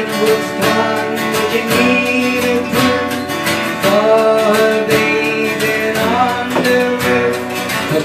it was done, you needed proof on the roof. A